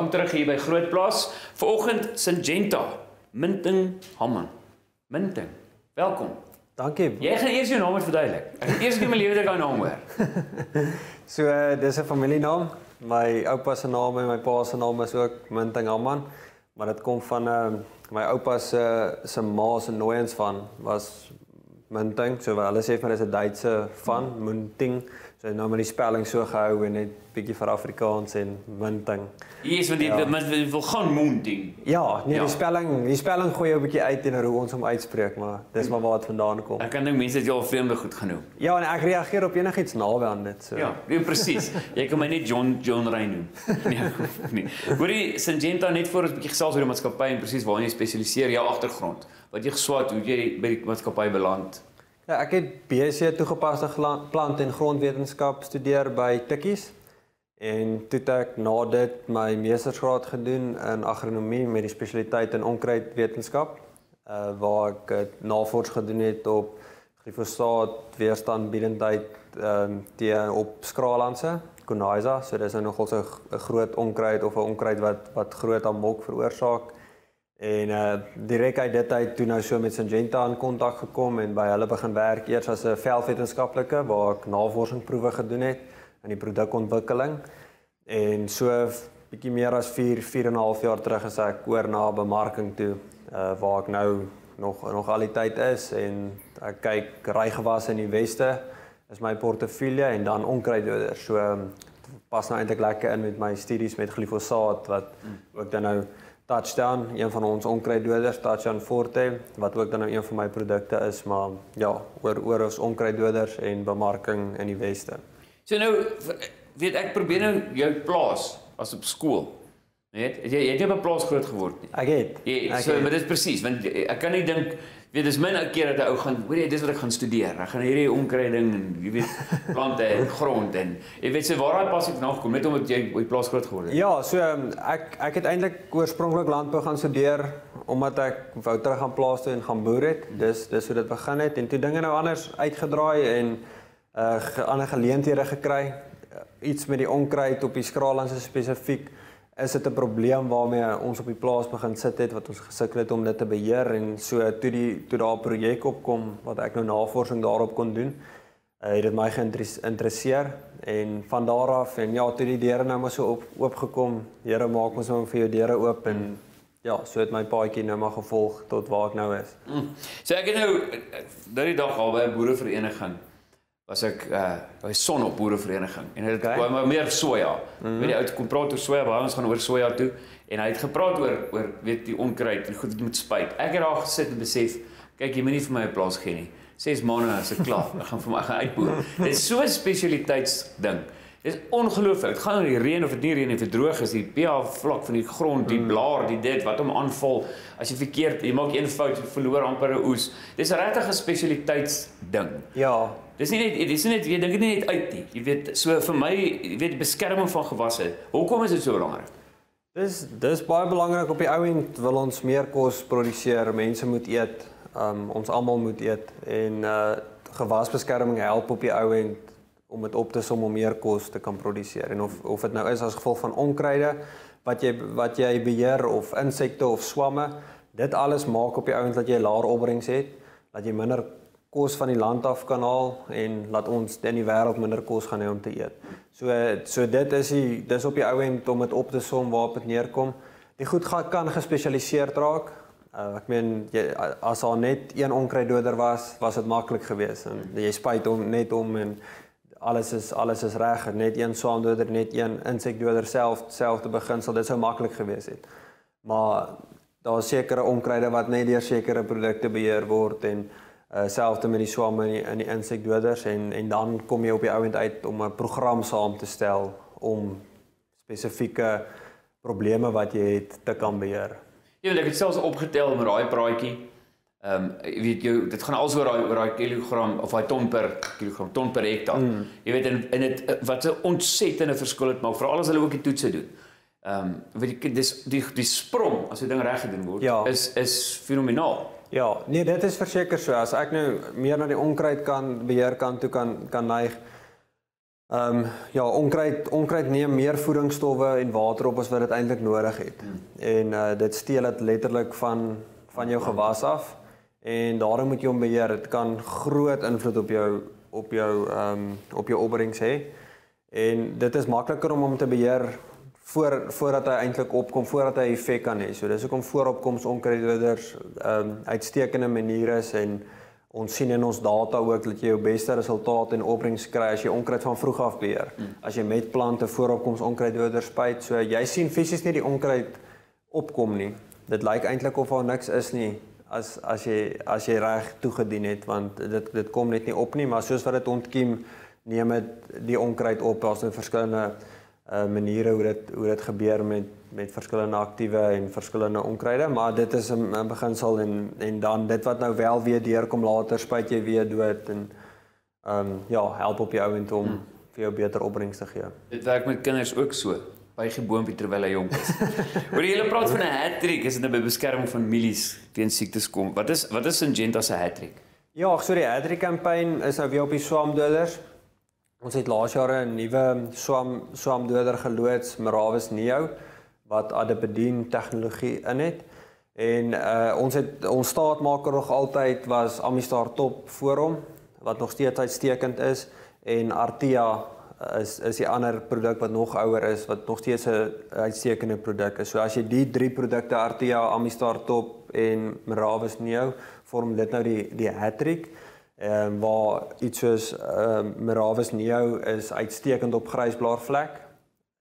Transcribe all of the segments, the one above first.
Welkom terug hier by Grootplaas. Vanoggend Syngenta, Minting Hamman. Minting. Welkom. Dankie. Jy gaan eers jou naam verduidelik. Ek het eers in my lewe dat ek jou naam hoor. So uh, dis 'n familienaam. My oupa se naam en my pa se naam is ook Minting Hamman, maar dit kom van uh, my oupa se se ma se nooiens van was Minting. So hulle sê vir is 'n Duitse van Minting. So nou maar die spelling so gehou en net bietjie vir Afrikaans en Minting. Hier is want jy ja. wil, wil gaan Minting. Ja, nee, Ja. die spelling, die spelling gooi jou 'n bietjie uit en hoe ons hom uitspreek, maar dis maar waar dit vandaan kom. Ek kan dink mense het jou al vreemde goed genoem. Ja, en ek reageer op enigiets naby aan dit. So. Ja, nee presies. Jy kan my net John John Ray noem. Nee, nee. Hoorie Syngenta net voor ons 'n bietjie gesels oor die maatskappy en presies waar jy spesialiseer, jou agtergrond. Wat jy geswat, hoe jy by die maatskappy beland. Ja, ek het BSc toegepaste plant en grondwetenskap studeer by Tikkies. En toe het ek na dit my meestersgraad gedoen in agronomie met die spesialiteit in onkruidwetenskap. Uh waar ek uh, navorsing gedoen het op glifosaat weerstandbiedendheid ehm um, teen op skraallandse, Conaisa. So dis nou nogal so 'n groot onkruid of 'n onkruid wat wat groot amok veroorsaak. En uh direk uit dit uit toe nou so met Syngenta in kontak gekom en by hulle begin werk eers as 'n veldwetenskaplike waar ek navorsingsproewe gedoen het in die produkontwikkeling. En so bietjie meer as 4 4 en 'n half jaar terug is ek oor na bemarking toe uh waar ek nou nog nog al die tyd is en ek kyk rygewasse in die weste is my portefeulje en dan onkruiddoders. So um, pas nou eintlik lekker in met my studies met glifosaat wat ook dan nou Touchdown, een van ons onkruiddoders, Touchdown Forte, wat ook dan nou een van my produkte is, maar ja, oor oor ons onkruiddoders en bemarking in die weste. So nou weet ek probeer nou jou plaas as op skool. Net jy jy het nie op 'n plaas groot geword nie. Ek het. Ja, ek so het. maar dit is presies want ek kan nie dink weet dis min 'n keer dat 'n ou gaan hoor jy dis wat ek gaan studeer. Ek gaan hierdie onkruiding en jy weet plante en grond en jy weet so waar daai passie vandaan gekom net omdat jy op die plaas groot geword het. Ja, so um, ek ek het eintlik oorspronklik landbou gaan studeer omdat ek wou terug gaan plaas toe en gaan boer het. Dis dis hoe dit begin het en toe dinge nou anders uitgedraai en uh ander geleenthede gekry. Uh, iets met die onkruid op die skraallandse spesifiek is dit 'n probleem waarmee ons op die plaas begin sit het wat ons gesukkel het om dit te beheer en so toe die toe daar 'n projek opkom wat ek nou navorsing daarop kon doen. Uh, het dit my geïnteresseer en van daar af en ja, toe die deure nou maar so op oopgekom. Here maak ons nou vir jou deure oop en ja, so het my paadjie nou maar gevolg tot waar ek nou is. Mm. So ek het nou nou die dag al by 'n boerevereniging was ek uh by Sonop boerevereniging en dit Okay. maar meer soja. Mm -hmm. Weet jy ou kom praat oor soja, baie ons gaan oor soja toe en hy het gepraat oor oor weet die onkruid en goed moet spuit. Ek het daar gesit en besef, kyk jy moenie vir my 'n plaas gee nie. 6 maande as ek klaar. Ek gaan vir my gaan uitboer. Dit is so 'n spesialiteits ding. Dit is ongelooflik. Dit gaan oor die reën of dit nie reën of dit droog is, die pH vlak van die grond, die blaar, die dit wat hom aanval. As jy verkeerd, jy maak een fout, jy verloor amper 'n oes. Dis regtig 'n spesialiteits ding. Ja, Dis nie net dis nie net jy dink dit nie net uit nie. Jy weet, so vir my, jy weet beskerming van gewasse. Hoekom is dit so belangrik? dis dis baie belangrik op die ou end wil ons meer kos produseer. Mense moet eet. Um ons almal moet eet en uh gewasbeskerming help op die ou end om dit op te som om meer kos te kan produseer. En of of dit nou is as gevolg van onkruide wat jy wat jy beheer of insekte of swamme, dit alles maak op die ou end dat jy laer opbrengs het, dat jy minder kos van die land af kan haal en laat ons in die wêreld minder kos gaan hê om te eet. So so dit is die dis op die ou end om dit op te som waarop dit neerkom. Die goed gaan kan gespesialiseerd raak. Uh, ek meen jy as daar net een onkruiddoder was, was dit maklik geweest en jy spuit hom net om en alles is alles is reg, net een swaamdoder, net een insekdoder self selfde beginsel, dit sou maklik geweest het. Maar daar is sekere onkruide wat net deur sekere produkte beheer word en uh selfde met die swamme en die, en die insekdoders en en dan kom jy op die ouend uit om 'n program saam te stel om spesifieke probleme wat jy het te kan beheer. Weet ek het selfs opgetel met daai praatjie. Ehm um, jy weet jy dit gaan alsoor daai oor daai kilogram of daai ton per kilogram, ton per hektaar. Mm. Jy weet en en dit wat 'n ontsettende verskil dit maak veral as hulle ook die toetse doen. Ehm um, weet jy dis die die sprong as 'n ding reg gedoen word Ja. is is fenomenaal. Ja, nee, dit is verseker so. As ek nou meer na die onkruid kan beheer kan toe kan kan neig Ehm um, ja, onkruid onkruid neem meer voedingsstowwe en water op as wat dit eintlik nodig het. Hmm. En uh dit steel dit letterlik van van jou gewas af en daarom moet jy hom beheer. Dit kan groot invloed op jou op jou ehm um, op jou opbrengs hê. En dit is makliker om hom te beheer voor voordat hy eintlik opkom, voordat hy effek kan hê. So dis hoekom vooropkoms onkruidweders ehm um, uitstekende maniere is en ons sien in ons data ook dat jy jou beste resultate en opbrengs kry as jy onkruid van vroeg af beheer. Mm. As jy met plante vooropkoms onkruidweders spuit, so jy sien fisies nie die onkruid opkom nie. Dit lyk eintlik of daar niks is nie as as jy as jy reg toegedien het want dit dit kom net nie op nie maar soos wat dit ontkiem neem dit die onkruid op daar's 'n verskillende uh, maniere hoe dit hoe dit gebeur met met verskillende aktiewe en verskillende onkruide maar dit is 'n beginsel en en dan dit wat nou wel weer deurkom later spuit jy weer dood en ehm um, ja help op jou ouend om hmm. vir jou beter opbrengs te gee dit werk met kinders ook so by geboompie terwyl hy jonk is. Hoor jy hulle praat van 'n hat-trick, is dit nou by beskerming van mielies teen siektes kom. Wat is wat is Syngenta se hat-trick? Ja, so die hat-trick kampanje is nou weer op die swamdoders. Ons het laas jaar 'n nuwe swam swamdoder geloods, Maravis Neo wat adapedien tegnologie in het. En uh ons het ons staatmaker nog altyd was Amistar Top voor hom wat nog steeds uitstekend is en Artia is is die ander produk wat nog ouer is wat nog steeds 'n uitstekende produk is. So as jy die drie produkte Artia, Amistar Top en Meravis Neo vorm dit nou die die hattrick. Ehm um, waar iets soos ehm um, Meravis Neo is uitstekend op grysblaarvlek.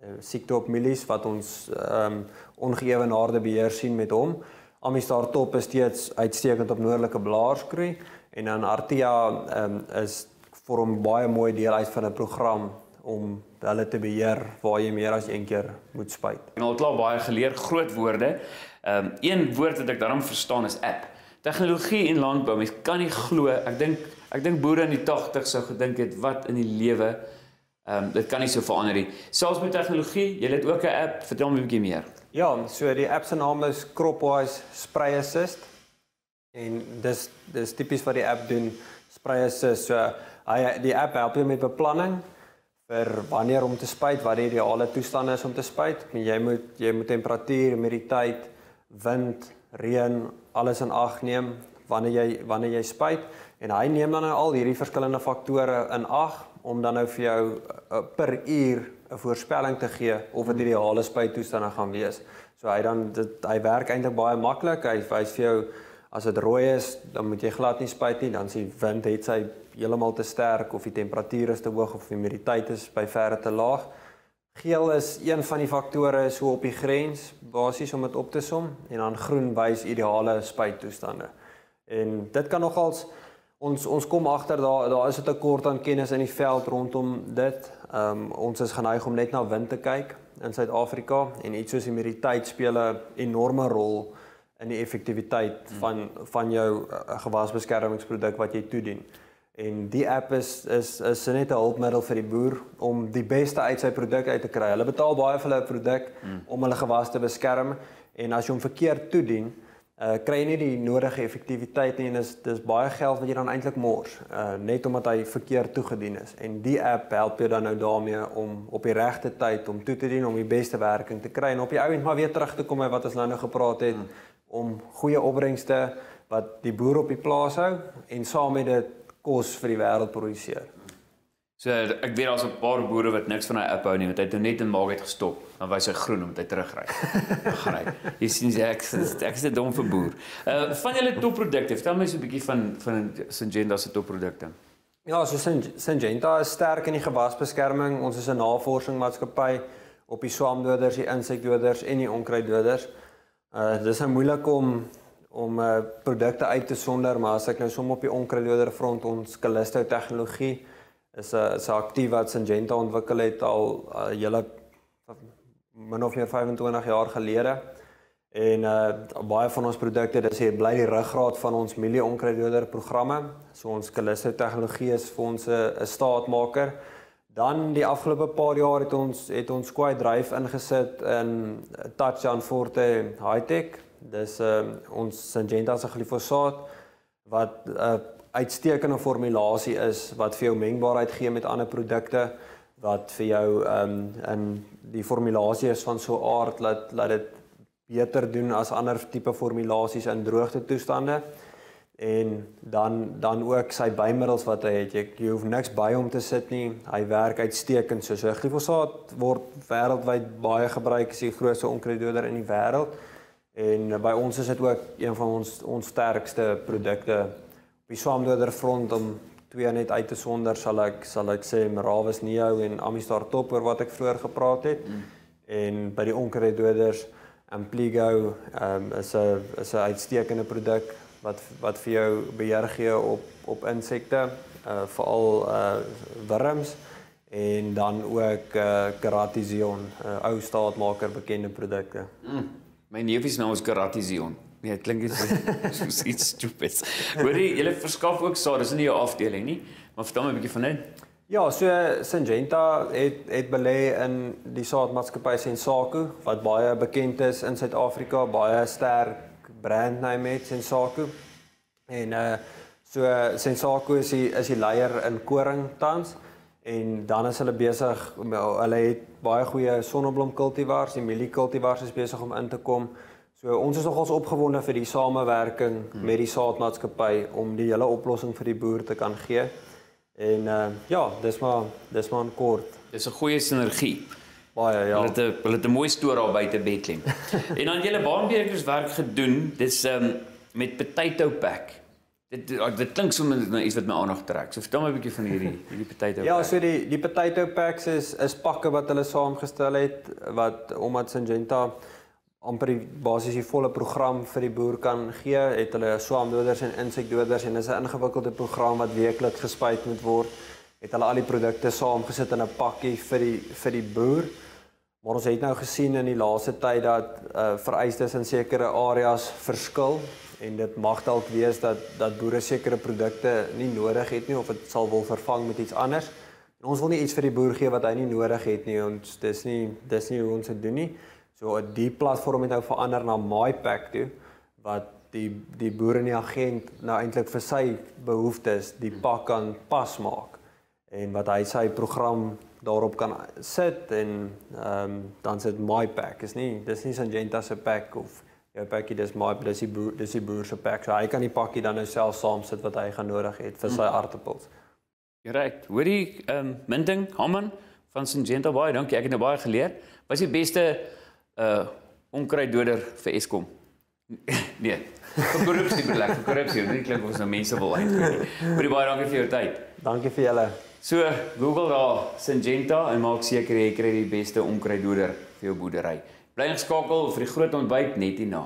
Uh, siekte op mielies wat ons ehm um, ongeëwenaarde beheer sien met hom. Amistar Top is steeds uitstekend op noordelike blaarskroei en dan Artia ehm um, is vorm baie mooi deel uit van 'n program om hulle te beheer waar jy meer as een keer moet spuit. En al klaar baie geleer groot woorde. Ehm um, een woord wat ek daarom verstaan is app. Tegnologie en landbou, mens kan nie glo. Ek dink ek dink boere in die 80 sou gedink het wat in die lewe ehm um, dit kan nie so verander nie. Selfs met tegnologie, jy het ook 'n app, vertel my 'n bietjie meer. Ja, so die app se naam is Cropwise Spray Assist. En dis dis tipies wat die app doen, Spray Assist. So hy die app help jou met beplanning vir wanneer om te spuit, wat die ideale toestand is om te spuit. Jy moet jy moet temperatuur, humiditeit, wind, reën, alles in ag neem wanneer jy wanneer jy spuit en hy neem dan nou al hierdie verskillende faktore in ag om dan nou vir jou uh, per uur 'n voorspelling te gee of dit ideale spuittoestande gaan wees. So hy dan dit hy werk eintlik baie maklik. Hy wys vir jou as dit rooi is, dan moet jy glad nie spuit nie, dan sien wind het sy heeltemal te sterk of die temperatuur is te hoog of die humiditeit is by verre te laag. Geel is een van die faktore so op die grens basies om dit op te som en dan groen wys ideale spuittoestande. En dit kan nogals ons ons kom agter daar daar is 'n tekort aan kennis in die veld rondom dit. Ehm um, ons is geneig om net na wind te kyk in Suid-Afrika en iets soos humiditeit speel 'n enorme rol in die effektiwiteit van van jou uh, gewasbeskermingsproduk wat jy toedien. En die app is is is net 'n hulpmiddel vir die boer om die beste uit sy produk uit te kry. Hulle betaal baie vir hulle produk mm. om hulle gewas te beskerm en as jy hom verkeerd toedien, uh kry jy nie die nodige effektiwiteit nie en dis dis baie geld wat jy dan eintlik mors uh net omdat hy verkeerd toegedien is. En die app help jou dan nou daarmee om op die regte tyd om toe te dien om die beste werking te kry en op die ou end maar weer terug te kom by wat ons nou nou gepraat het mm. om goeie opbrengste wat die boer op die plaas hou en saam met dit kos vir die wêreld produseer. So ek weet daar's 'n paar boere wat niks van hy app hou nie, want hy het nou net in maak het gestop. Dan wys hy groen om dit terugry. gaan hy. Jy sien jy ek ek is 'n dom vir boer. Uh van julle topprodukte, vertel my so 'n bietjie van van Syngenta se topprodukte. Ja, so Syngenta is sterk in die gewasbeskerming. Ons is 'n navorsingsmaatskappy op die swamdoders, die insekdoders en die onkruiddoders. Uh dis nou moeilik om om uh, produkte uit te sonder, maar as ek nou som op die onkruidloder front ons Callisto tegnologie is 'n uh, aktief wat Syngenta ontwikkel het al uh, hele min of meer 25 jaar gelede. En uh baie van ons produkte, dis hier bly die ruggraat van ons milie onkruidloder programme. So ons Callisto tegnologie is vir ons 'n staatmaker. Dan die afgelope paar jaar het ons het ons Quiet Drive ingesit in Touchdown Forte Hightech Dis ehm uh, ons Syngenta se glifosaat wat 'n uh, uitstekende formulasie is wat vir jou mengbaarheid gee met ander produkte wat vir jou ehm um, in die formulasie is van so aard dat dat dit beter doen as ander tipe formulasies in droogte toestande. En dan dan ook sy bymiddels wat hy het. Jy, jy hoef niks by hom te sit nie. Hy werk uitstekend. So so glifosaat word wêreldwyd baie gebruik. Is die grootste onkruiddoder in die wêreld. En by ons is dit ook een van ons ons sterkste produkte op die swamdoder front om twee net uit te sonder sal ek sal ek sê Marawis Neo en Amistar Top oor wat ek vroeër gepraat het. Mm. En by die onkruiddoders Ampligo um, is 'n is 'n uitstekende produk wat wat vir jou beheer gee op op insekte, uh veral uh wurms en dan ook uh Keratizion, 'n uh, ou staatmaker bekende produkte. Mm. My neefie se naam is Keratizion. Nee, dit klink iets iets stupid. Hoorie, jy verskaf ook saad, dis nie jou afdeling nie, maar vertel my 'n bietjie van dit. Ja, so Syngenta het het belê in die saadmaatskappy Sensaku wat baie bekend is in Suid-Afrika, baie sterk brand name het Sensaku. En uh so Sensaku is die is die leier in koring tans en dan is hulle besig hulle het baie goeie sonneblom kultivars, die mielie kultivars is besig om in te kom. So ons is nogals opgewonde vir die samewerking hmm. met die saadmaatskappy om die hele oplossing vir die boer te kan gee. En uh ja, dis maar dis maar 'n kort. Dis 'n goeie sinergie. Baie ja. Hulle het 'n hulle het 'n mooi storie daar buite Bethlehem. en dan julle baanberekers werk gedoen. Dis um met potato pack. Dit dit klink sommer na iets wat my aandag trek. So vertel my 'n bietjie van hierdie hierdie potato ja, pack. Ja, so die die potato packs is is pakke wat hulle saamgestel het wat omdat Syngenta amper die basies die volle program vir die boer kan gee, het hulle swaamdoders en insekdoders en dis 'n ingewikkelde program wat weekliks gespuit moet word. Het hulle al die produkte saamgesit in 'n pakkie vir die vir die boer. Maar ons het nou gesien in die laaste tyd dat uh vereistes in sekere areas verskil en dit mag dalk wees dat dat boere sekere produkte nie nodig het nie of dit sal wil vervang met iets anders. En ons wil nie iets vir die boer gee wat hy nie nodig het nie. Ons dis nie dis nie hoe ons dit doen nie. So die platform het nou verander na MyPack toe wat die die boere en die agent nou eintlik vir sy behoeftes die pak kan pas maak en wat hy sy program daarop kan sit en ehm um, dan sit MyPack is nie dis nie Syngenta se pack of jou pakkie dis my dis die boer dis die boer se pack so hy kan die pakkie dan nou self saam sit wat hy gaan nodig het vir sy mm. aardappels. Reg. Hoorie ehm um, Minding Hamman van Syngenta baie dankie ek het nou baie geleer. Was die beste uh onkruiddoder vir Eskom. nee, vir korrupsie beleg, vir korrupsie. Dit klink ons nou mense wil uitkry. Baie baie dankie vir jou tyd. Dankie vir julle. So, Google daar Syngenta en maak seker jy kry die beste onkruiddoder vir jou boerdery. Bly ingeskakel vir die groot ontbyt net hierna.